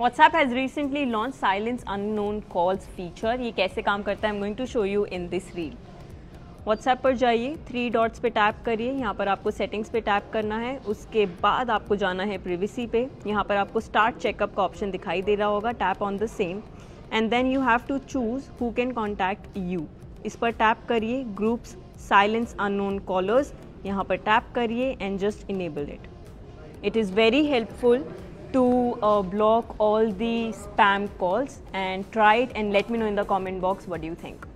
WhatsApp has recently launched silence unknown calls feature. ये कैसे काम करता है? I'm going to show you in this reel. WhatsApp पर जाइए थ्री डॉट्स पे टैप करिए। यहाँ पर आपको सेटिंग्स पे टैप करना है। उसके बाद आपको जाना है प्रिवेसी पे। यहाँ पर आपको स्टार्ट चेकअप का ऑप्शन दिखाई दे रहा होगा। Tap on the same and then you have to choose who can contact you इस पर टैप करिए ग्रुप्स साइलेंस अननोन कॉलर्स यहाँ पर टैप करिए and just enable it is very helpful. to uh, block all the spam calls and try it and let me know in the comment box what do you think